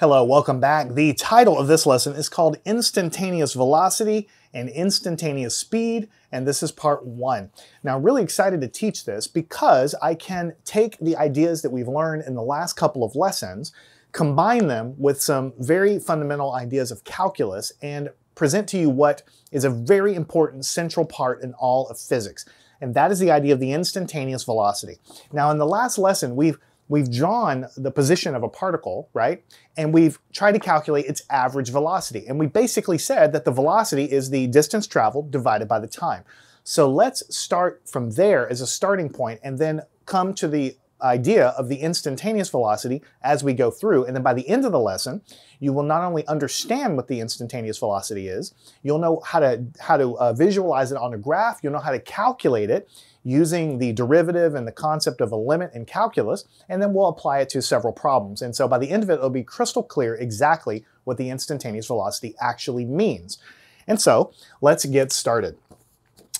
Hello, welcome back. The title of this lesson is called Instantaneous Velocity and Instantaneous Speed, and this is part one. Now, I'm really excited to teach this because I can take the ideas that we've learned in the last couple of lessons, combine them with some very fundamental ideas of calculus, and present to you what is a very important central part in all of physics. And that is the idea of the instantaneous velocity. Now, in the last lesson, we've we've drawn the position of a particle, right? And we've tried to calculate its average velocity. And we basically said that the velocity is the distance traveled divided by the time. So let's start from there as a starting point and then come to the idea of the instantaneous velocity as we go through. And then by the end of the lesson, you will not only understand what the instantaneous velocity is, you'll know how to, how to uh, visualize it on a graph, you'll know how to calculate it, using the derivative and the concept of a limit in calculus, and then we'll apply it to several problems. And so by the end of it, it'll be crystal clear exactly what the instantaneous velocity actually means. And so let's get started.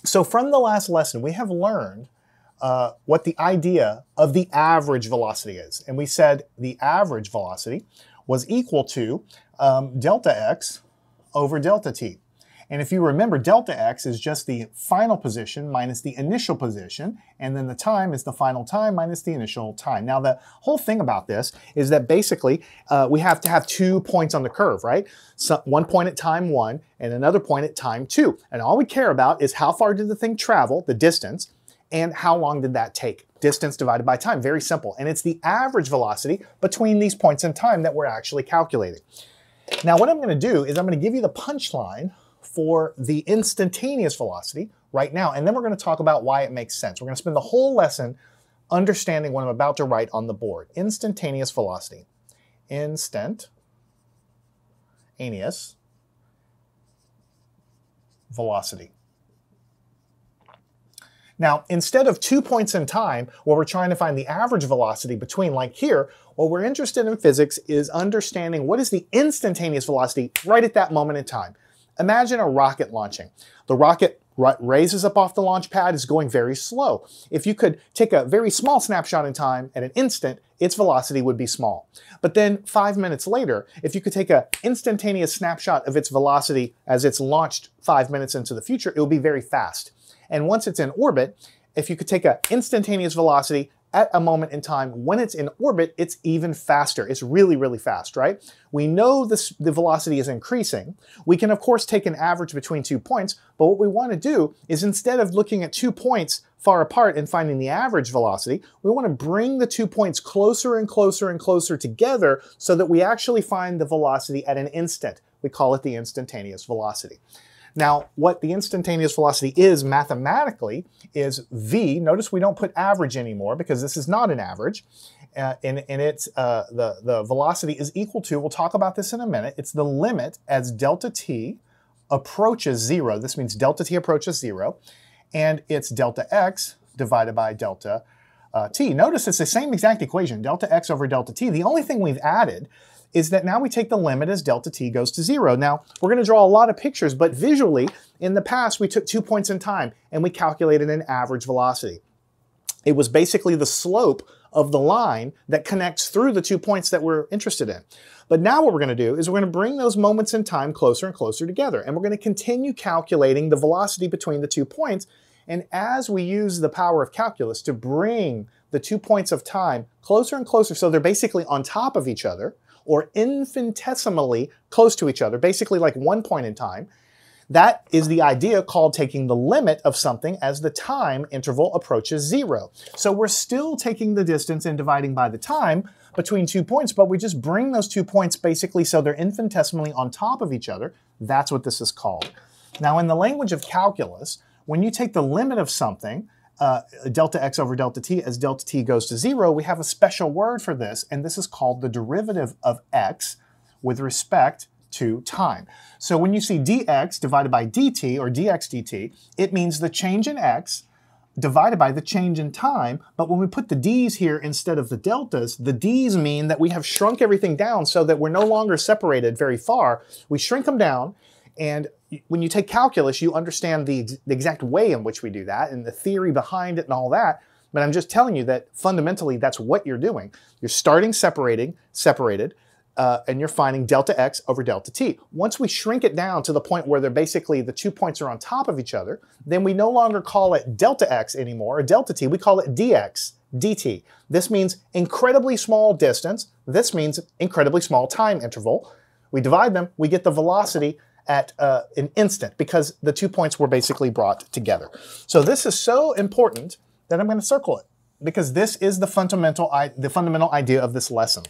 So from the last lesson, we have learned uh, what the idea of the average velocity is. And we said the average velocity was equal to um, delta x over delta t. And if you remember, delta x is just the final position minus the initial position, and then the time is the final time minus the initial time. Now, the whole thing about this is that basically uh, we have to have two points on the curve, right? So one point at time one and another point at time two. And all we care about is how far did the thing travel, the distance, and how long did that take? Distance divided by time, very simple. And it's the average velocity between these points in time that we're actually calculating. Now, what I'm gonna do is I'm gonna give you the punchline for the instantaneous velocity right now. And then we're going to talk about why it makes sense. We're going to spend the whole lesson understanding what I'm about to write on the board. Instantaneous velocity. instant, Instantaneous velocity. Now, instead of two points in time where we're trying to find the average velocity between, like here, what we're interested in physics is understanding what is the instantaneous velocity right at that moment in time. Imagine a rocket launching. The rocket raises up off the launch pad is going very slow. If you could take a very small snapshot in time at an instant, its velocity would be small. But then five minutes later, if you could take an instantaneous snapshot of its velocity as it's launched five minutes into the future, it will be very fast. And once it's in orbit, if you could take an instantaneous velocity at a moment in time. When it's in orbit, it's even faster. It's really, really fast, right? We know this, the velocity is increasing. We can, of course, take an average between two points, but what we want to do is instead of looking at two points far apart and finding the average velocity, we want to bring the two points closer and closer and closer together so that we actually find the velocity at an instant. We call it the instantaneous velocity. Now, what the instantaneous velocity is mathematically is v. Notice we don't put average anymore because this is not an average. Uh, and, and it's uh, the, the velocity is equal to, we'll talk about this in a minute, it's the limit as delta t approaches zero. This means delta t approaches zero. And it's delta x divided by delta uh, t. Notice it's the same exact equation, delta x over delta t. The only thing we've added is that now we take the limit as delta t goes to zero. Now, we're gonna draw a lot of pictures, but visually, in the past, we took two points in time and we calculated an average velocity. It was basically the slope of the line that connects through the two points that we're interested in. But now what we're going to do is we're going to bring those moments in time closer and closer together. And we're going to continue calculating the velocity between the two points. And as we use the power of calculus to bring the two points of time closer and closer so they're basically on top of each other, or infinitesimally close to each other, basically like one point in time. That is the idea called taking the limit of something as the time interval approaches zero. So we're still taking the distance and dividing by the time between two points, but we just bring those two points basically so they're infinitesimally on top of each other. That's what this is called. Now, in the language of calculus, when you take the limit of something, uh, delta x over delta t as delta t goes to zero, we have a special word for this, and this is called the derivative of x with respect to time. So when you see dx divided by dt, or dx dt, it means the change in x divided by the change in time, but when we put the d's here instead of the deltas, the d's mean that we have shrunk everything down so that we're no longer separated very far. We shrink them down, and when you take calculus, you understand the, the exact way in which we do that and the theory behind it and all that. But I'm just telling you that fundamentally that's what you're doing. You're starting separating, separated, uh, and you're finding delta x over delta t. Once we shrink it down to the point where they're basically the two points are on top of each other, then we no longer call it delta x anymore, or delta t, we call it dx dt. This means incredibly small distance. This means incredibly small time interval. We divide them, we get the velocity at uh, an instant because the two points were basically brought together. So this is so important that I'm going to circle it because this is the fundamental, the fundamental idea of this lesson.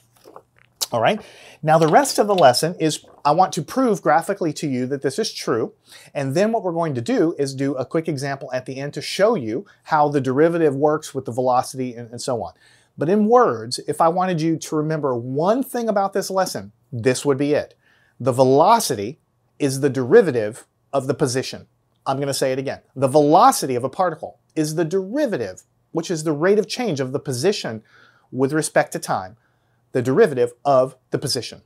All right. Now the rest of the lesson is I want to prove graphically to you that this is true. And then what we're going to do is do a quick example at the end to show you how the derivative works with the velocity and, and so on. But in words, if I wanted you to remember one thing about this lesson, this would be it. The velocity is the derivative of the position. I'm going to say it again. The velocity of a particle is the derivative, which is the rate of change of the position with respect to time the derivative of the position.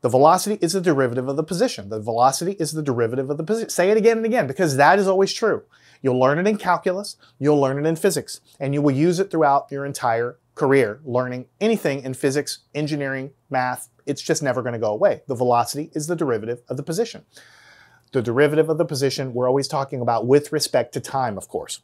The velocity is the derivative of the position. The velocity is the derivative of the position. Say it again and again because that is always true. You'll learn it in calculus, you'll learn it in physics, and you will use it throughout your entire career learning anything in physics, engineering, math. It's just never going to go away. The velocity is the derivative of the position. The derivative of the position, we're always talking about with respect to time, of course.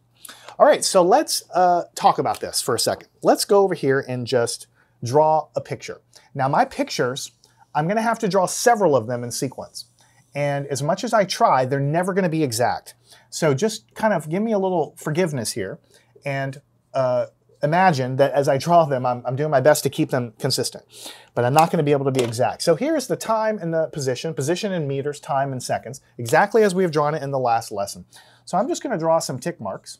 All right, so let's uh, talk about this for a second. Let's go over here and just draw a picture. Now my pictures, I'm gonna have to draw several of them in sequence. And as much as I try, they're never gonna be exact. So just kind of give me a little forgiveness here and uh, imagine that as I draw them, I'm, I'm, doing my best to keep them consistent, but I'm not gonna be able to be exact. So here's the time and the position, position in meters, time in seconds, exactly as we have drawn it in the last lesson. So I'm just gonna draw some tick marks.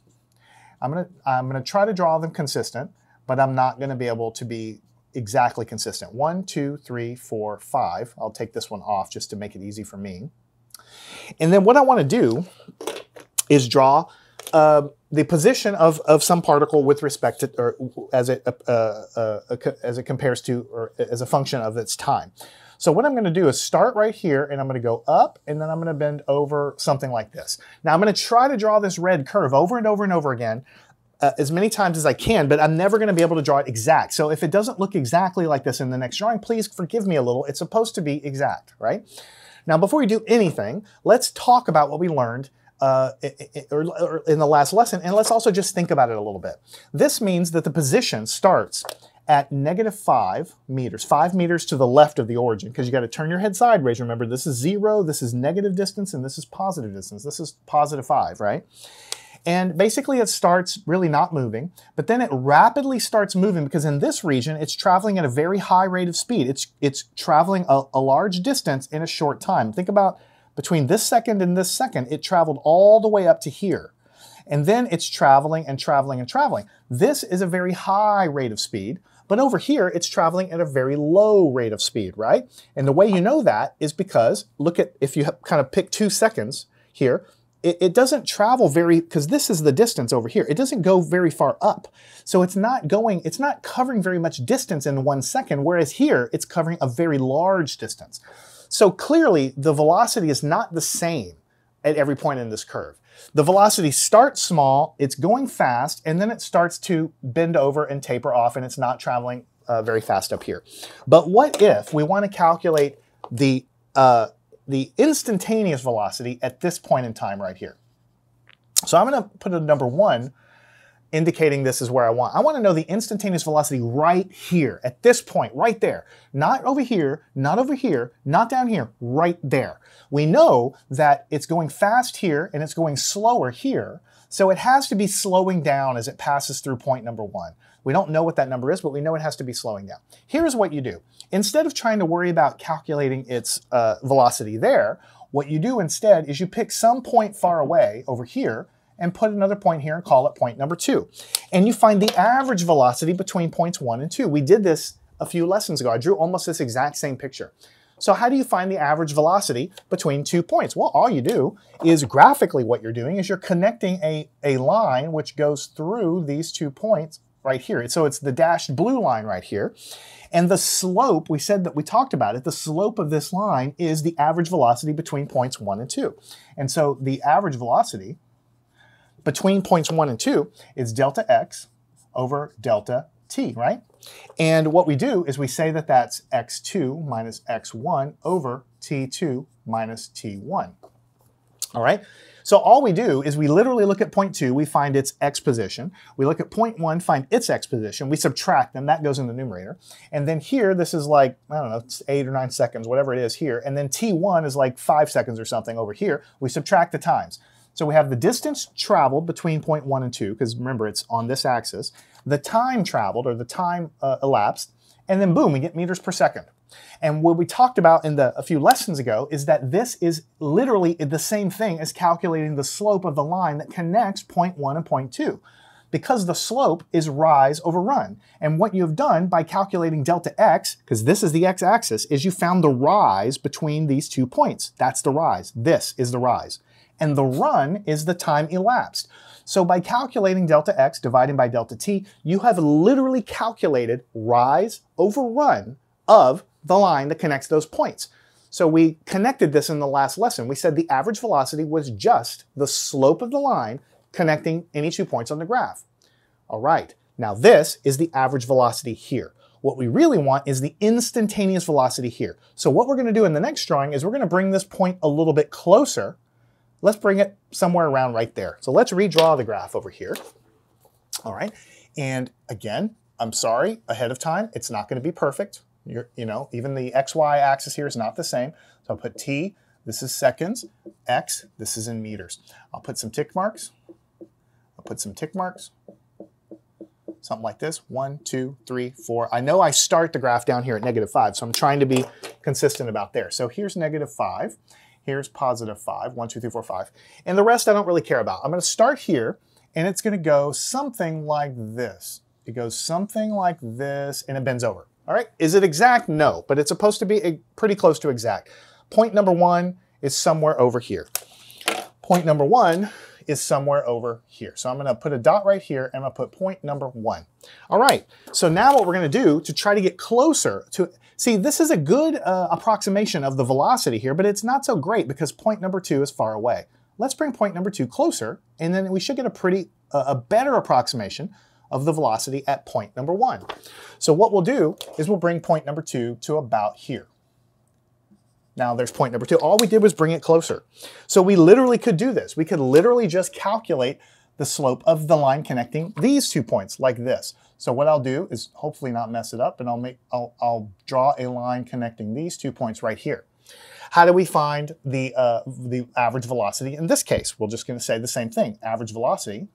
I'm gonna, I'm gonna try to draw them consistent, but I'm not gonna be able to be exactly consistent. One, two, three, four, five. I'll take this one off just to make it easy for me. And then what I want to do is draw uh, the position of, of some particle with respect to, or as it, uh, uh, uh as it compares to, or as a function of its time. So what I'm going to do is start right here and I'm going to go up and then I'm going to bend over something like this. Now I'm going to try to draw this red curve over and over and over again uh, as many times as I can, but I'm never going to be able to draw it exact. So if it doesn't look exactly like this in the next drawing, please forgive me a little. It's supposed to be exact, right? Now, before we do anything, let's talk about what we learned uh, in the last lesson, and let's also just think about it a little bit. This means that the position starts at negative 5 meters, 5 meters to the left of the origin, because you got to turn your head sideways. Remember, this is 0, this is negative distance, and this is positive distance. This is positive 5, right? And basically it starts really not moving, but then it rapidly starts moving because in this region, it's traveling at a very high rate of speed. It's, it's traveling a, a large distance in a short time. Think about between this second and this second, it traveled all the way up to here. And then it's traveling and traveling and traveling. This is a very high rate of speed, but over here, it's traveling at a very low rate of speed, right? And the way you know that is because, look at, if you kind of pick two seconds here, it, it doesn't travel very, because this is the distance over here, it doesn't go very far up. So it's not going, it's not covering very much distance in one second, whereas here it's covering a very large distance. So clearly the velocity is not the same at every point in this curve. The velocity starts small, it's going fast, and then it starts to bend over and taper off, and it's not traveling uh, very fast up here. But what if we want to calculate the uh, the instantaneous velocity at this point in time right here. So I'm going to put a number one indicating this is where I want. I want to know the instantaneous velocity right here, at this point, right there. Not over here, not over here, not down here, right there. We know that it's going fast here and it's going slower here, so it has to be slowing down as it passes through point number one. We don't know what that number is, but we know it has to be slowing down. Here's what you do. Instead of trying to worry about calculating its uh, velocity there, what you do instead is you pick some point far away over here and put another point here and call it point number two. And you find the average velocity between points one and two. We did this a few lessons ago. I drew almost this exact same picture. So how do you find the average velocity between two points? Well, all you do is graphically what you're doing is you're connecting a, a line which goes through these two points right here. So it's the dashed blue line right here. And the slope, we said that we talked about it, the slope of this line is the average velocity between points one and two. And so the average velocity between points one and two is delta x over delta t, right? And what we do is we say that that's x2 minus x1 over t2 minus t1. All right, so all we do is we literally look at point two, we find its x position. We look at point one, find its x position. We subtract them, that goes in the numerator. And then here, this is like, I don't know, it's eight or nine seconds, whatever it is here. And then t1 is like five seconds or something over here. We subtract the times. So we have the distance traveled between point one and two, because remember, it's on this axis, the time traveled, or the time uh, elapsed, and then boom, we get meters per second. And what we talked about in the a few lessons ago is that this is literally the same thing as calculating the slope of the line that connects point 1 and point 2 because the slope is rise over run. And what you've done by calculating delta x, because this is the x-axis, is you found the rise between these two points. That's the rise. This is the rise. And the run is the time elapsed. So by calculating delta x dividing by delta t, you have literally calculated rise over run of the line that connects those points. So we connected this in the last lesson. We said the average velocity was just the slope of the line connecting any two points on the graph. All right, now this is the average velocity here. What we really want is the instantaneous velocity here. So what we're gonna do in the next drawing is we're gonna bring this point a little bit closer. Let's bring it somewhere around right there. So let's redraw the graph over here. All right, and again, I'm sorry ahead of time, it's not gonna be perfect. You're, you know, even the XY axis here is not the same. So I'll put T, this is seconds, X, this is in meters. I'll put some tick marks. I'll put some tick marks. Something like this, one, two, three, four. I know I start the graph down here at negative five, so I'm trying to be consistent about there. So here's negative five, here's positive five, one, two, three, four, five. And the rest I don't really care about. I'm gonna start here, and it's gonna go something like this. It goes something like this, and it bends over. All right, is it exact? No, but it's supposed to be eh, pretty close to exact. Point number one is somewhere over here. Point number one is somewhere over here. So I'm gonna put a dot right here and I'm gonna put point number one. All right, so now what we're gonna do to try to get closer to, see this is a good uh, approximation of the velocity here, but it's not so great because point number two is far away. Let's bring point number two closer and then we should get a pretty, uh, a better approximation of the velocity at point number one. So what we'll do is we'll bring point number two to about here. Now there's point number two. All we did was bring it closer. So we literally could do this. We could literally just calculate the slope of the line connecting these two points like this. So what I'll do is hopefully not mess it up and I'll make I'll, I'll draw a line connecting these two points right here. How do we find the, uh, the average velocity in this case? We're just going to say the same thing. Average velocity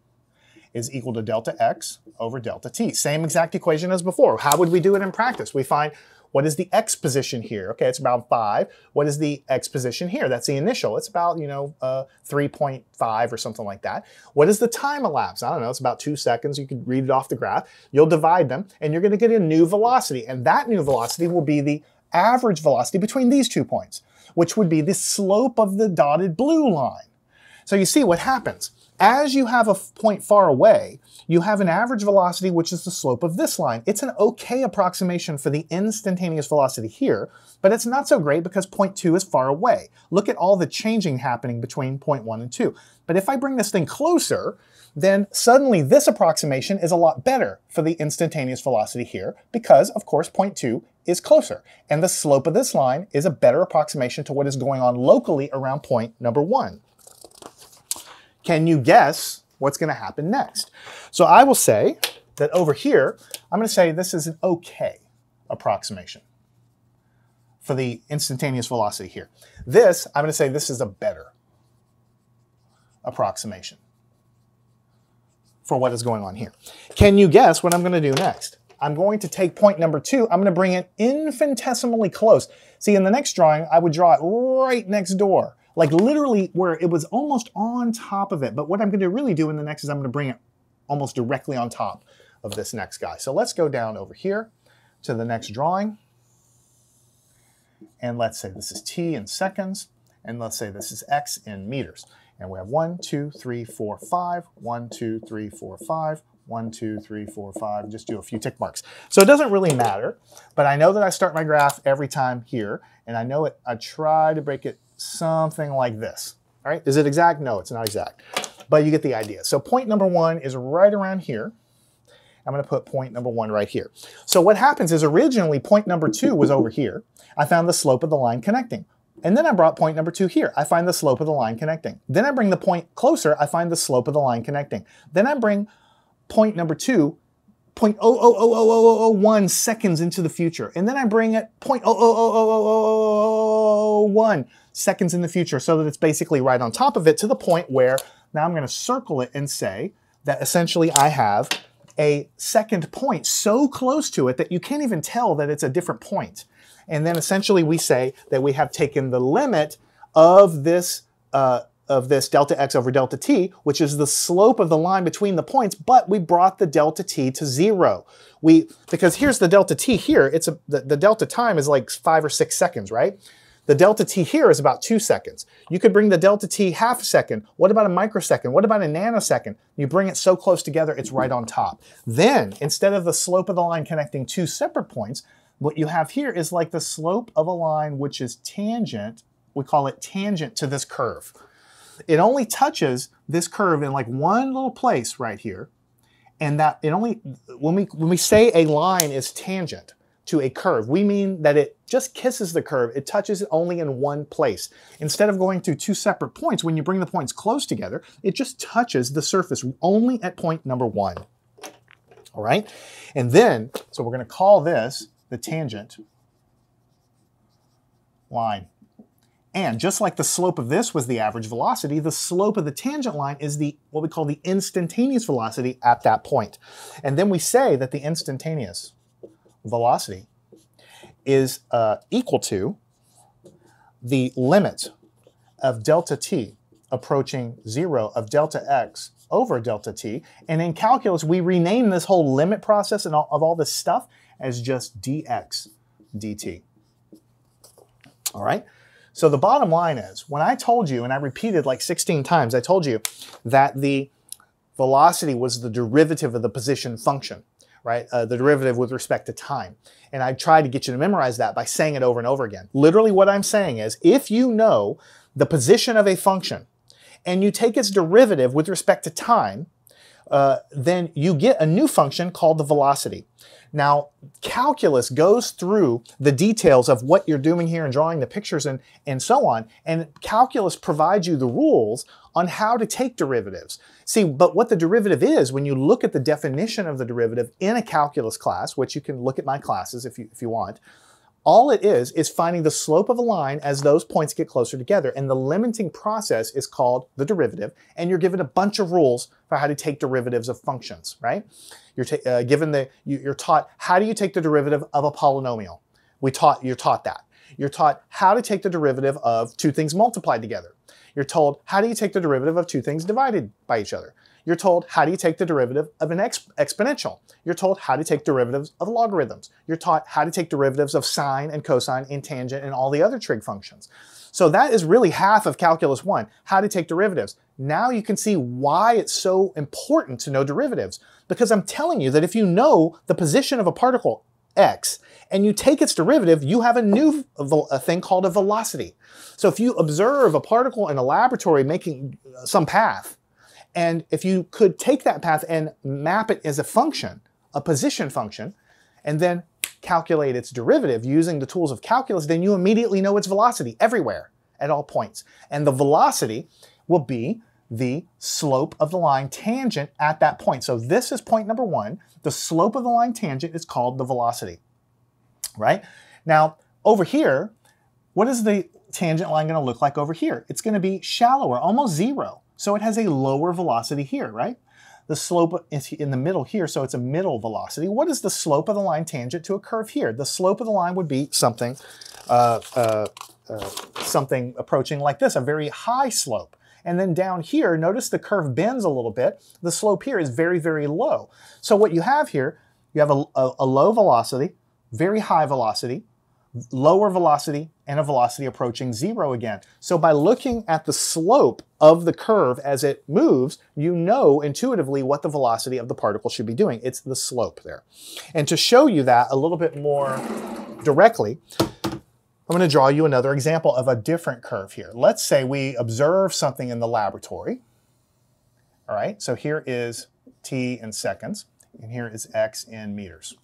is equal to delta x over delta t. Same exact equation as before. How would we do it in practice? We find what is the x position here? Okay, it's about 5. What is the x position here? That's the initial. It's about, you know, uh, 3.5 or something like that. What is the time elapsed? I don't know. It's about 2 seconds. You could read it off the graph. You'll divide them, and you're going to get a new velocity. And that new velocity will be the average velocity between these two points, which would be the slope of the dotted blue line. So you see what happens. As you have a point far away, you have an average velocity, which is the slope of this line. It's an okay approximation for the instantaneous velocity here, but it's not so great because point two is far away. Look at all the changing happening between point one and two. But if I bring this thing closer, then suddenly this approximation is a lot better for the instantaneous velocity here because, of course, point two is closer. And the slope of this line is a better approximation to what is going on locally around point number one. Can you guess what's going to happen next? So I will say that over here, I'm going to say this is an okay approximation for the instantaneous velocity here. This, I'm going to say this is a better approximation for what is going on here. Can you guess what I'm going to do next? I'm going to take point number two, I'm going to bring it infinitesimally close. See, in the next drawing, I would draw it right next door like literally where it was almost on top of it. But what I'm going to really do in the next is I'm going to bring it almost directly on top of this next guy. So let's go down over here to the next drawing. And let's say this is t in seconds. And let's say this is x in meters. And we have one, two, three, four, five, one, two, three, four, five, one, two, three, four, five, just do a few tick marks. So it doesn't really matter, but I know that I start my graph every time here, and I know it, I try to break it something like this. All right, is it exact? No, it's not exact, but you get the idea. So point number one is right around here. I'm going to put point number one right here. So what happens is originally point number two was over here. I found the slope of the line connecting. And then I brought point number two here. I find the slope of the line connecting. Then I bring the point closer. I find the slope of the line connecting. Then I bring point number two 0.0000001 seconds into the future. And then I bring it 0.0000001 seconds in the future so that it's basically right on top of it to the point where now I'm going to circle it and say that essentially I have a second point so close to it that you can't even tell that it's a different point. And then essentially we say that we have taken the limit of this uh, of this delta x over delta t, which is the slope of the line between the points, but we brought the delta t to zero. We Because here's the delta t here, it's a, the, the delta time is like five or six seconds, right? The delta t here is about two seconds. You could bring the delta t half a second. What about a microsecond? What about a nanosecond? You bring it so close together, it's right on top. Then, instead of the slope of the line connecting two separate points, what you have here is like the slope of a line which is tangent, we call it tangent to this curve. It only touches this curve in like one little place right here. And that it only, when we, when we say a line is tangent to a curve, we mean that it just kisses the curve. It touches it only in one place. Instead of going to two separate points, when you bring the points close together, it just touches the surface only at point number one. All right? And then, so we're going to call this the tangent line. And just like the slope of this was the average velocity, the slope of the tangent line is the what we call the instantaneous velocity at that point. And then we say that the instantaneous velocity is uh, equal to the limit of delta t approaching zero of delta x over delta t. And in calculus, we rename this whole limit process and all, of all this stuff as just dx dt. All right? So the bottom line is, when I told you, and I repeated like 16 times, I told you that the velocity was the derivative of the position function, right? Uh, the derivative with respect to time. And I tried to get you to memorize that by saying it over and over again. Literally what I'm saying is, if you know the position of a function and you take its derivative with respect to time, uh, then you get a new function called the velocity. Now, calculus goes through the details of what you're doing here and drawing the pictures and, and so on, and calculus provides you the rules on how to take derivatives. See, but what the derivative is, when you look at the definition of the derivative in a calculus class, which you can look at my classes if you, if you want, all it is is finding the slope of a line as those points get closer together. And the limiting process is called the derivative. And you're given a bunch of rules for how to take derivatives of functions, right? You're uh, given the, you, are taught how do you take the derivative of a polynomial. We taught, you're taught that. You're taught how to take the derivative of two things multiplied together. You're told how do you take the derivative of two things divided by each other. You're told how do you take the derivative of an exp exponential. You're told how to take derivatives of logarithms. You're taught how to take derivatives of sine and cosine and tangent and all the other trig functions. So that is really half of Calculus 1, how to take derivatives. Now you can see why it's so important to know derivatives. Because I'm telling you that if you know the position of a particle, x, and you take its derivative, you have a new a thing called a velocity. So if you observe a particle in a laboratory making uh, some path, and if you could take that path and map it as a function, a position function, and then calculate its derivative using the tools of calculus, then you immediately know its velocity everywhere at all points. And the velocity will be the slope of the line tangent at that point. So this is point number one. The slope of the line tangent is called the velocity, right? Now, over here, what is the tangent line going to look like over here? It's going to be shallower, almost zero. So it has a lower velocity here, right? The slope is in the middle here, so it's a middle velocity. What is the slope of the line tangent to a curve here? The slope of the line would be something, uh, uh, uh, something approaching like this, a very high slope. And then down here, notice the curve bends a little bit. The slope here is very, very low. So what you have here, you have a, a, a low velocity, very high velocity, lower velocity, and a velocity approaching zero again. So by looking at the slope of the curve as it moves, you know intuitively what the velocity of the particle should be doing. It's the slope there. And to show you that a little bit more directly, I'm going to draw you another example of a different curve here. Let's say we observe something in the laboratory. All right, so here is t in seconds. and here is x in meters.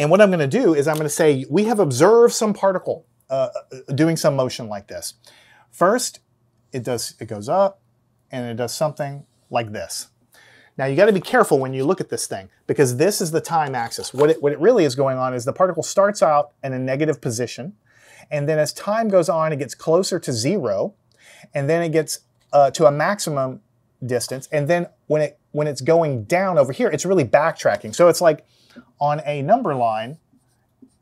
And what I'm going to do is I'm going to say we have observed some particle uh, doing some motion like this. First, it does it goes up and it does something like this. Now you got to be careful when you look at this thing because this is the time axis. What it, what it really is going on is the particle starts out in a negative position and then as time goes on it gets closer to zero and then it gets uh, to a maximum distance and then when it when it's going down over here it's really backtracking. So it's like on a number line,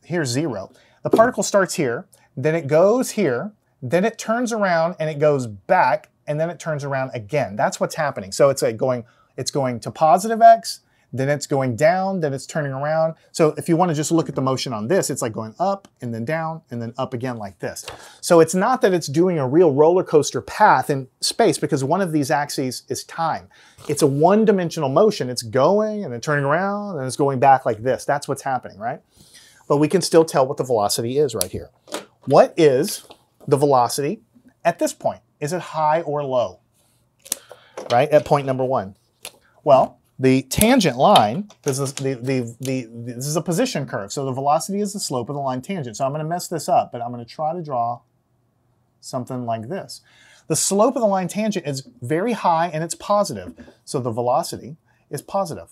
here's zero. The particle starts here, then it goes here, then it turns around and it goes back, and then it turns around again. That's what's happening. So it's going, it's going to positive x, then it's going down, then it's turning around. So if you want to just look at the motion on this, it's like going up and then down and then up again like this. So it's not that it's doing a real roller coaster path in space because one of these axes is time. It's a one-dimensional motion. It's going and then turning around and it's going back like this. That's what's happening, right? But we can still tell what the velocity is right here. What is the velocity at this point? Is it high or low? Right, at point number one. Well, the tangent line, this is, the, the, the, this is a position curve, so the velocity is the slope of the line tangent. So I'm going to mess this up, but I'm going to try to draw something like this. The slope of the line tangent is very high and it's positive, so the velocity is positive.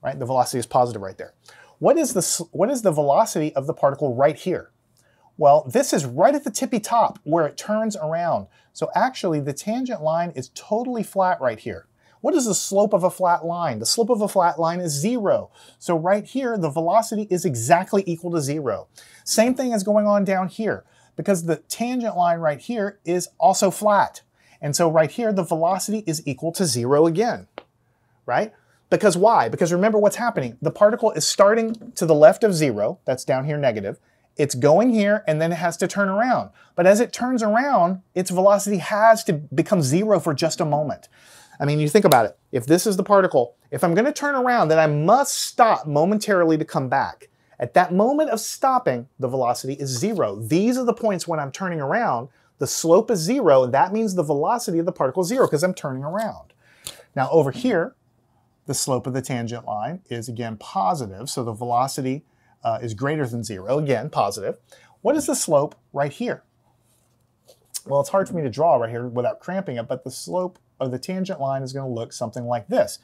Right? The velocity is positive right there. What is the, what is the velocity of the particle right here? Well, this is right at the tippy top where it turns around. So actually, the tangent line is totally flat right here. What is the slope of a flat line? The slope of a flat line is zero. So right here, the velocity is exactly equal to zero. Same thing is going on down here because the tangent line right here is also flat. And so right here, the velocity is equal to zero again, right? Because why? Because remember what's happening. The particle is starting to the left of zero, that's down here negative. It's going here and then it has to turn around. But as it turns around, its velocity has to become zero for just a moment. I mean, you think about it. If this is the particle, if I'm going to turn around, then I must stop momentarily to come back. At that moment of stopping, the velocity is zero. These are the points when I'm turning around. The slope is zero, and that means the velocity of the particle is zero because I'm turning around. Now over here, the slope of the tangent line is again positive, so the velocity uh, is greater than zero, again positive. What is the slope right here? Well, it's hard for me to draw right here without cramping it, but the slope of the tangent line is going to look something like this.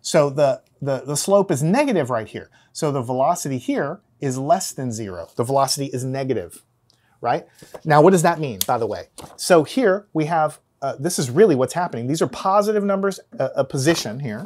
So the, the, the slope is negative right here. So the velocity here is less than zero. The velocity is negative, right? Now, what does that mean, by the way? So here we have, uh, this is really what's happening. These are positive numbers, uh, a position here,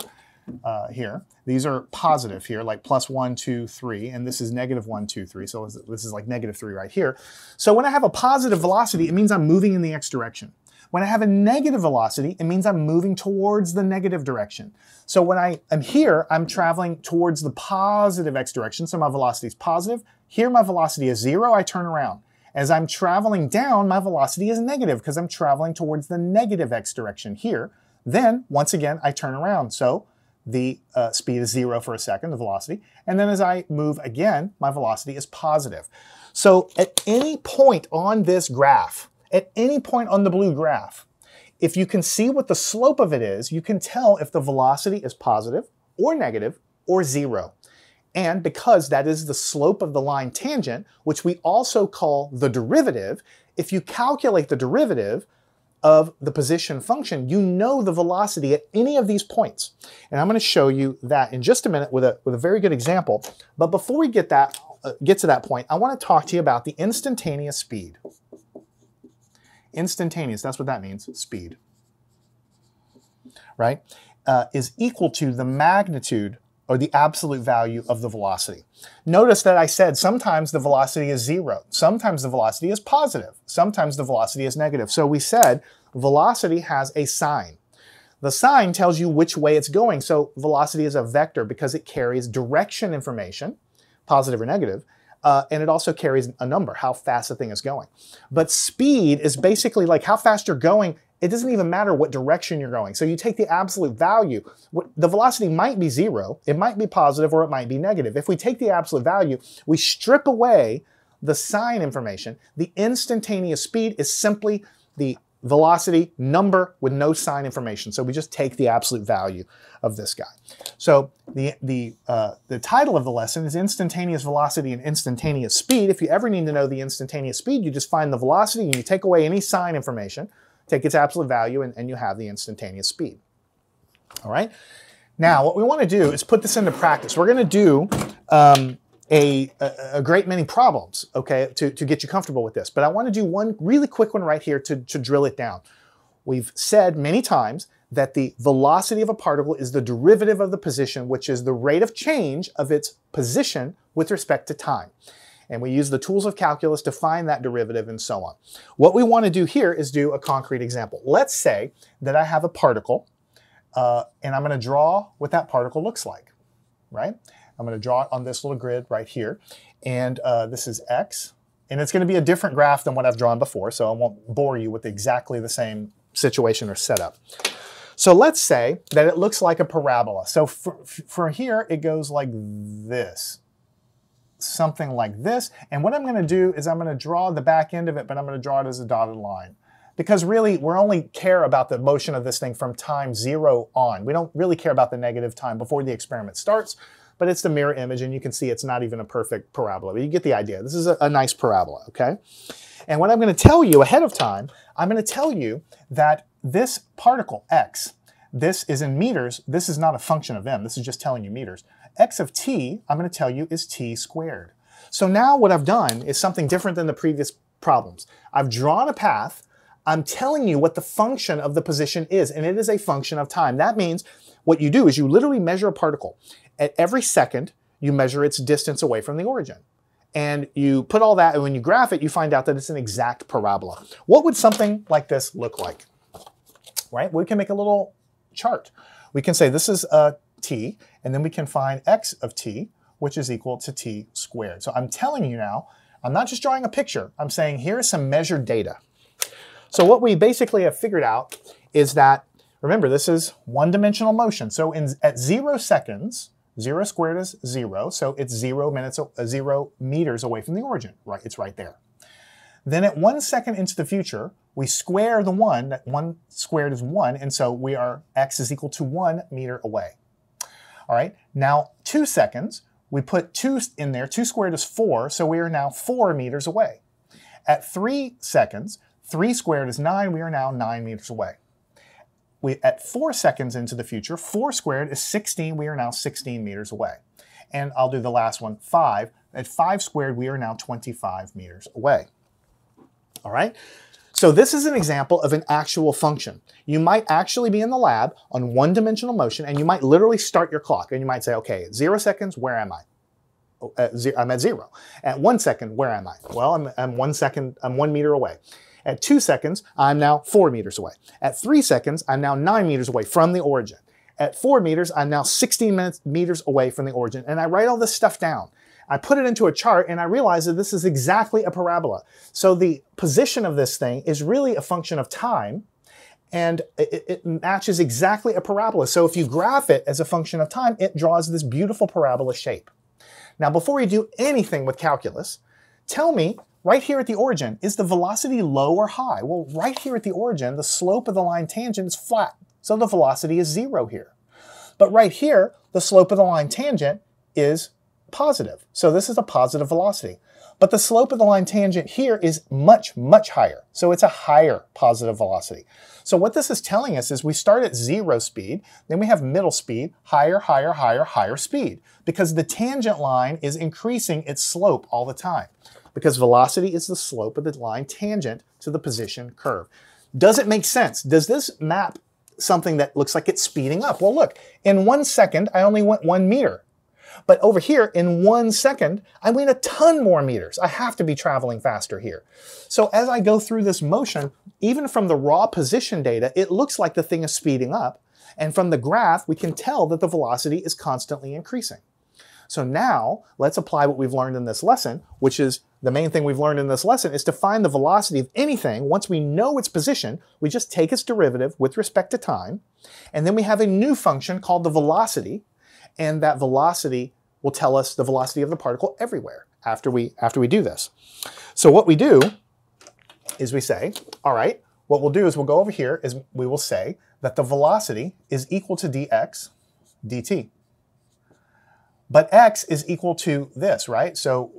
uh, here. These are positive here, like plus one, two, three, and this is negative one, two, three. So this is like negative three right here. So when I have a positive velocity, it means I'm moving in the x direction. When I have a negative velocity, it means I'm moving towards the negative direction. So when I am here, I'm traveling towards the positive x direction, so my velocity is positive. Here my velocity is zero, I turn around. As I'm traveling down, my velocity is negative because I'm traveling towards the negative x direction here. Then, once again, I turn around. So the uh, speed is zero for a second, the velocity. And then as I move again, my velocity is positive. So at any point on this graph, at any point on the blue graph, if you can see what the slope of it is, you can tell if the velocity is positive or negative or zero. And because that is the slope of the line tangent, which we also call the derivative, if you calculate the derivative of the position function, you know the velocity at any of these points. And I'm going to show you that in just a minute with a, with a very good example. But before we get, that, uh, get to that point, I want to talk to you about the instantaneous speed. Instantaneous, that's what that means, speed, right, uh, is equal to the magnitude or the absolute value of the velocity. Notice that I said sometimes the velocity is zero, sometimes the velocity is positive, sometimes the velocity is negative. So we said velocity has a sign. The sign tells you which way it's going. So velocity is a vector because it carries direction information, positive or negative, uh, and it also carries a number, how fast the thing is going. But speed is basically like how fast you're going. It doesn't even matter what direction you're going. So you take the absolute value. The velocity might be zero, it might be positive, or it might be negative. If we take the absolute value, we strip away the sign information. The instantaneous speed is simply the velocity number with no sign information. So we just take the absolute value of this guy. So the, the, uh, the title of the lesson is instantaneous velocity and instantaneous speed. If you ever need to know the instantaneous speed, you just find the velocity and you take away any sign information, take its absolute value, and, and you have the instantaneous speed. All right. Now, what we want to do is put this into practice. We're going to do um, a, a, great many problems, okay, to, to get you comfortable with this. But I want to do one really quick one right here to, to drill it down. We've said many times that the velocity of a particle is the derivative of the position, which is the rate of change of its position with respect to time. And we use the tools of calculus to find that derivative and so on. What we want to do here is do a concrete example. Let's say that I have a particle, uh, and I'm going to draw what that particle looks like, right? I'm going to draw it on this little grid right here. And uh, this is x. And it's going to be a different graph than what I've drawn before, so I won't bore you with exactly the same situation or setup. So let's say that it looks like a parabola. So for, for here, it goes like this, something like this. And what I'm going to do is I'm going to draw the back end of it, but I'm going to draw it as a dotted line. Because really, we only care about the motion of this thing from time zero on. We don't really care about the negative time before the experiment starts but it's the mirror image and you can see it's not even a perfect parabola, but you get the idea. This is a, a nice parabola, okay? And what I'm gonna tell you ahead of time, I'm gonna tell you that this particle, x, this is in meters, this is not a function of m, this is just telling you meters. x of t, I'm gonna tell you, is t squared. So now what I've done is something different than the previous problems. I've drawn a path, I'm telling you what the function of the position is, and it is a function of time. That means what you do is you literally measure a particle, at every second, you measure its distance away from the origin. And you put all that, and when you graph it, you find out that it's an exact parabola. What would something like this look like? Right? We can make a little chart. We can say this is a t, and then we can find x of t, which is equal to t squared. So I'm telling you now, I'm not just drawing a picture. I'm saying here's some measured data. So what we basically have figured out is that, remember, this is one-dimensional motion. So in, at zero seconds, Zero squared is zero, so it's zero minutes, uh, zero meters away from the origin. Right, it's right there. Then at one second into the future, we square the one, that one squared is one, and so we are, x is equal to one meter away. All right, now two seconds, we put two in there, two squared is four, so we are now four meters away. At three seconds, three squared is nine, we are now nine meters away we, at four seconds into the future, four squared is 16. We are now 16 meters away. And I'll do the last one, five. At five squared, we are now 25 meters away. All right? So this is an example of an actual function. You might actually be in the lab on one-dimensional motion, and you might literally start your clock, and you might say, okay, zero seconds, where am I? Oh, I'm at zero. At one second, where am I? Well, I'm, I'm one second, I'm one meter away. At two seconds, I'm now four meters away. At three seconds, I'm now nine meters away from the origin. At four meters, I'm now 16 minutes, meters away from the origin. And I write all this stuff down. I put it into a chart and I realize that this is exactly a parabola. So the position of this thing is really a function of time and it, it, matches exactly a parabola. So if you graph it as a function of time, it draws this beautiful parabola shape. Now, before we do anything with calculus, tell me Right here at the origin, is the velocity low or high? Well, right here at the origin, the slope of the line tangent is flat, so the velocity is zero here. But right here, the slope of the line tangent is positive, so this is a positive velocity. But the slope of the line tangent here is much, much higher, so it's a higher positive velocity. So what this is telling us is we start at zero speed, then we have middle speed, higher, higher, higher, higher speed, because the tangent line is increasing its slope all the time because velocity is the slope of the line tangent to the position curve. Does it make sense? Does this map something that looks like it's speeding up? Well, look, in one second, I only went one meter. But over here, in one second, I went a ton more meters. I have to be traveling faster here. So as I go through this motion, even from the raw position data, it looks like the thing is speeding up. And from the graph, we can tell that the velocity is constantly increasing. So now let's apply what we've learned in this lesson, which is the main thing we've learned in this lesson is to find the velocity of anything. Once we know its position, we just take its derivative with respect to time, and then we have a new function called the velocity, and that velocity will tell us the velocity of the particle everywhere after we, after we do this. So what we do is we say, all right, what we'll do is we'll go over here is we will say that the velocity is equal to dx dt. But x is equal to this, right? So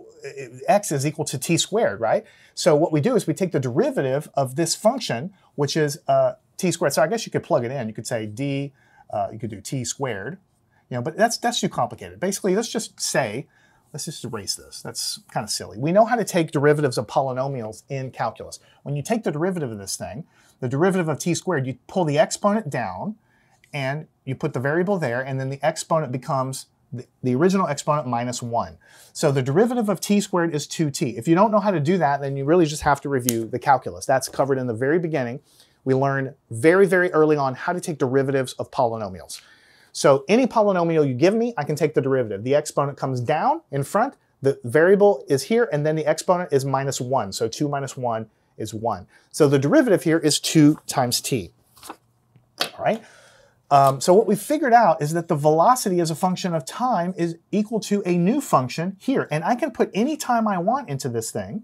x is equal to t squared, right? So what we do is we take the derivative of this function, which is uh, t squared. So I guess you could plug it in. You could say d, uh, you could do t squared, you know, but that's, that's too complicated. Basically, let's just say, let's just erase this. That's kind of silly. We know how to take derivatives of polynomials in calculus. When you take the derivative of this thing, the derivative of t squared, you pull the exponent down, and you put the variable there, and then the exponent becomes the, original exponent minus 1. So the derivative of t squared is 2t. If you don't know how to do that, then you really just have to review the calculus. That's covered in the very beginning. We learned very, very early on how to take derivatives of polynomials. So any polynomial you give me, I can take the derivative. The exponent comes down in front, the variable is here, and then the exponent is minus 1. So 2 minus 1 is 1. So the derivative here is 2 times t. All right? Um, so what we figured out is that the velocity as a function of time is equal to a new function here. And I can put any time I want into this thing,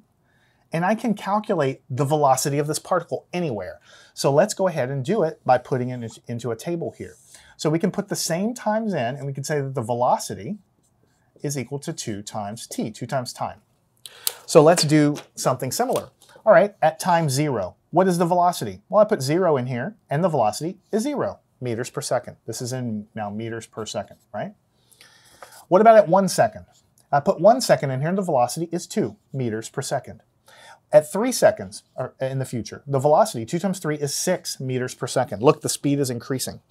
and I can calculate the velocity of this particle anywhere. So let's go ahead and do it by putting it into a table here. So we can put the same times in, and we can say that the velocity is equal to 2 times t, 2 times time. So let's do something similar. All right, at time 0, what is the velocity? Well, I put 0 in here, and the velocity is 0 meters per second. This is in now meters per second, right? What about at one second? I put one second in here and the velocity is two meters per second. At three seconds or uh, in the future, the velocity, two times three is six meters per second. Look, the speed is increasing,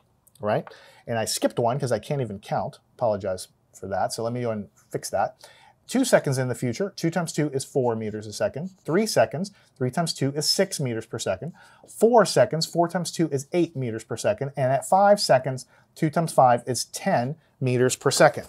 right? And I skipped one because I can't even count. Apologize for that. So let me go and fix that. Two seconds in the future, two times two is four meters a second. Three seconds, three times two is six meters per second. Four seconds, four times two is eight meters per second. And at five seconds, two times five is 10 meters per second.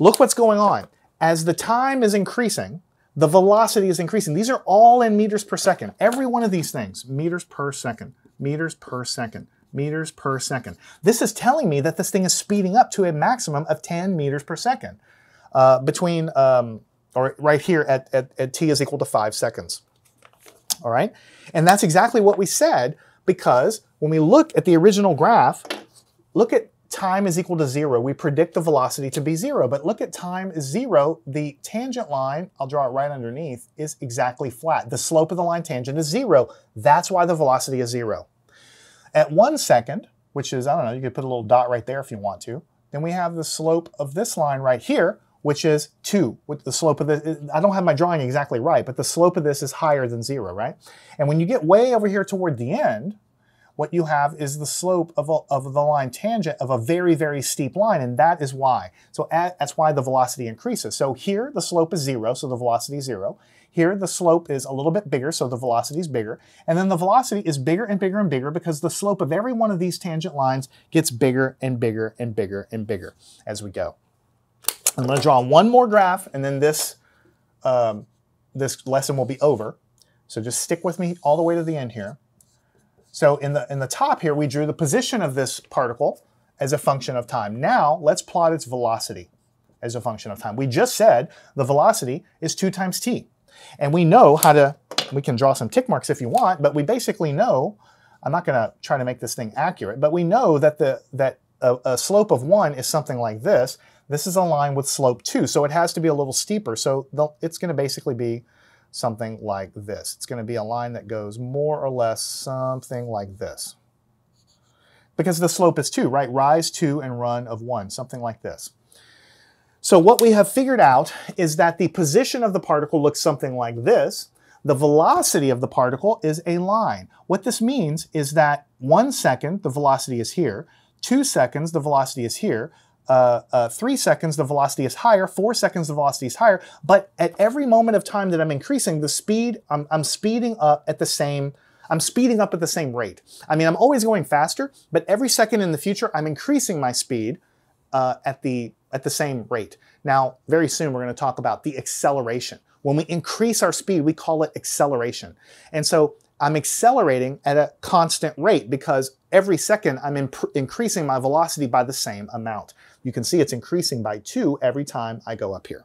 Look what's going on. As the time is increasing, the velocity is increasing. These are all in meters per second. Every one of these things, meters per second, meters per second, meters per second. This is telling me that this thing is speeding up to a maximum of 10 meters per second uh, between, um, or right here at, at, at t is equal to 5 seconds. All right? And that's exactly what we said because when we look at the original graph, look at time is equal to 0. We predict the velocity to be 0, but look at time is 0. The tangent line, I'll draw it right underneath, is exactly flat. The slope of the line tangent is 0. That's why the velocity is 0. At 1 second, which is, I don't know, you could put a little dot right there if you want to, then we have the slope of this line right here, which is 2. With the slope of this, I don't have my drawing exactly right, but the slope of this is higher than 0, right? And when you get way over here toward the end, what you have is the slope of, a, of the line tangent of a very, very steep line, and that is why. So at, that's why the velocity increases. So here, the slope is 0, so the velocity is 0. Here, the slope is a little bit bigger, so the velocity is bigger. And then the velocity is bigger and bigger and bigger because the slope of every one of these tangent lines gets bigger and bigger and bigger and bigger as we go. I'm going to draw one more graph, and then this, um, this lesson will be over. So just stick with me all the way to the end here. So in the, in the top here, we drew the position of this particle as a function of time. Now, let's plot its velocity as a function of time. We just said the velocity is 2 times t. And we know how to, we can draw some tick marks if you want, but we basically know, I'm not going to try to make this thing accurate, but we know that, the, that a, a slope of 1 is something like this, this is a line with slope 2, so it has to be a little steeper. So it's going to basically be something like this. It's going to be a line that goes more or less something like this. Because the slope is 2, right? Rise 2 and run of 1, something like this. So what we have figured out is that the position of the particle looks something like this. The velocity of the particle is a line. What this means is that one second, the velocity is here. Two seconds, the velocity is here uh, uh, three seconds, the velocity is higher. Four seconds, the velocity is higher. But at every moment of time that I'm increasing, the speed, I'm, I'm speeding up at the same, I'm speeding up at the same rate. I mean, I'm always going faster, but every second in the future, I'm increasing my speed uh, at the at the same rate. Now, very soon, we're going to talk about the acceleration. When we increase our speed, we call it acceleration. And so I'm accelerating at a constant rate because every second I'm increasing my velocity by the same amount. You can see it's increasing by two every time I go up here.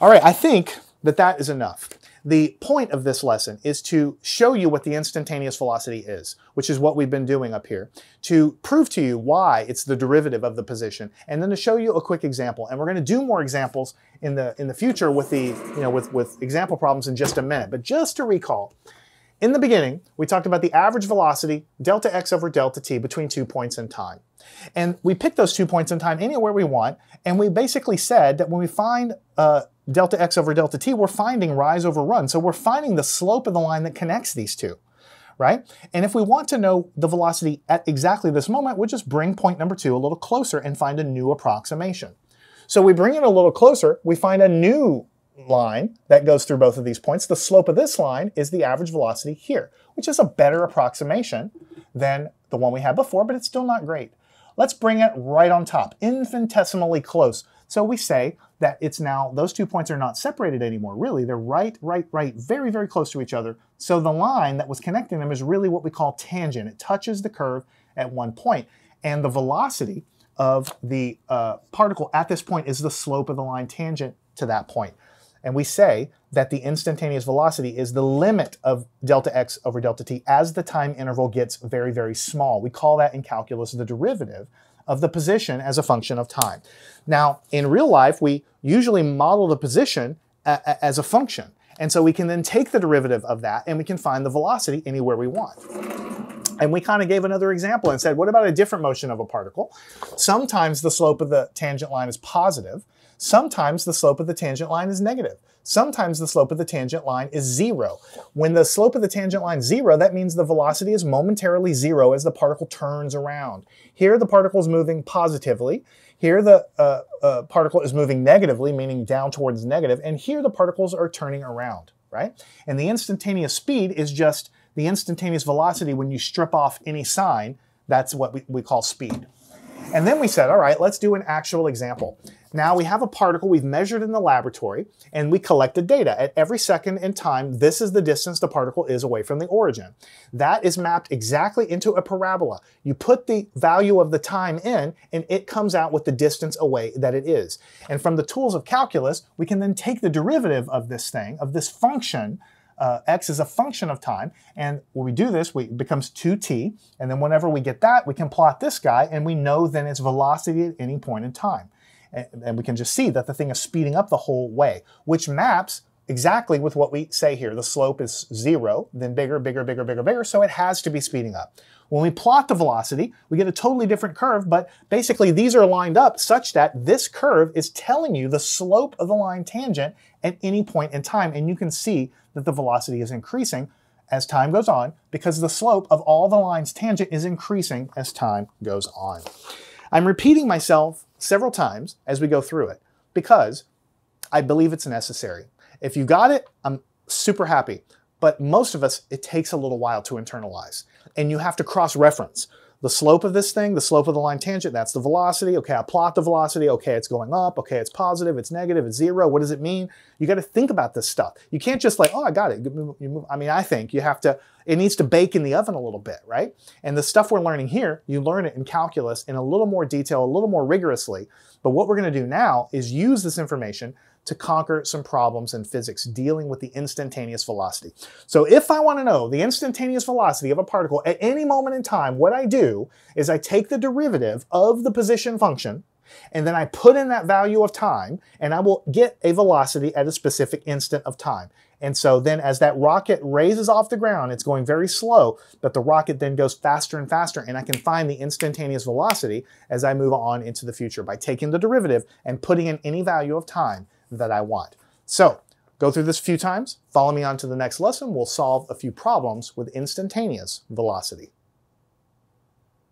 All right, I think that that is enough. The point of this lesson is to show you what the instantaneous velocity is, which is what we've been doing up here, to prove to you why it's the derivative of the position, and then to show you a quick example. And we're going to do more examples in the in the future with the you know with with example problems in just a minute. But just to recall, in the beginning, we talked about the average velocity, delta x over delta t, between two points in time. And we pick those two points in time anywhere we want, and we basically said that when we find uh, delta x over delta t, we're finding rise over run. So we're finding the slope of the line that connects these two, right? And if we want to know the velocity at exactly this moment, we'll just bring point number two a little closer and find a new approximation. So we bring it a little closer, we find a new line that goes through both of these points. The slope of this line is the average velocity here, which is a better approximation than the one we had before, but it's still not great. Let's bring it right on top, infinitesimally close. So we say that it's now, those two points are not separated anymore. Really, they're right, right, right, very, very close to each other. So the line that was connecting them is really what we call tangent. It touches the curve at one point. And the velocity of the uh, particle at this point is the slope of the line tangent to that point. And we say that the instantaneous velocity is the limit of delta x over delta t as the time interval gets very, very small. We call that in calculus the derivative of the position as a function of time. Now, in real life, we usually model the position as a function. And so we can then take the derivative of that and we can find the velocity anywhere we want. And we kind of gave another example and said, what about a different motion of a particle? Sometimes the slope of the tangent line is positive, Sometimes the slope of the tangent line is negative. Sometimes the slope of the tangent line is zero. When the slope of the tangent line is zero, that means the velocity is momentarily zero as the particle turns around. Here the particle is moving positively. Here the uh, uh, particle is moving negatively, meaning down towards negative. And here the particles are turning around, right? And the instantaneous speed is just the instantaneous velocity when you strip off any sign. That's what we, we call speed. And then we said, all right, let's do an actual example. Now we have a particle we've measured in the laboratory and we collected data. At every second in time, this is the distance the particle is away from the origin. That is mapped exactly into a parabola. You put the value of the time in and it comes out with the distance away that it is. And from the tools of calculus, we can then take the derivative of this thing, of this function, uh, x is a function of time. And when we do this, we, it becomes 2t. And then whenever we get that, we can plot this guy and we know then its velocity at any point in time and we can just see that the thing is speeding up the whole way, which maps exactly with what we say here. The slope is zero, then bigger, bigger, bigger, bigger, bigger, so it has to be speeding up. When we plot the velocity, we get a totally different curve, but basically these are lined up such that this curve is telling you the slope of the line tangent at any point in time, and you can see that the velocity is increasing as time goes on because the slope of all the lines tangent is increasing as time goes on. I'm repeating myself several times as we go through it because I believe it's necessary. If you got it, I'm super happy. But most of us, it takes a little while to internalize. And you have to cross-reference the slope of this thing, the slope of the line tangent, that's the velocity. Okay, I plot the velocity. Okay, it's going up. Okay, it's positive, it's negative, it's zero. What does it mean? You got to think about this stuff. You can't just like, oh, I got it. I mean, I think you have to, it needs to bake in the oven a little bit, right? And the stuff we're learning here, you learn it in calculus in a little more detail, a little more rigorously. But what we're going to do now is use this information to conquer some problems in physics dealing with the instantaneous velocity. So if I want to know the instantaneous velocity of a particle at any moment in time, what I do is I take the derivative of the position function and then I put in that value of time and I will get a velocity at a specific instant of time. And so then as that rocket raises off the ground, it's going very slow, but the rocket then goes faster and faster and I can find the instantaneous velocity as I move on into the future by taking the derivative and putting in any value of time that I want. So go through this a few times, follow me on to the next lesson, we'll solve a few problems with instantaneous velocity.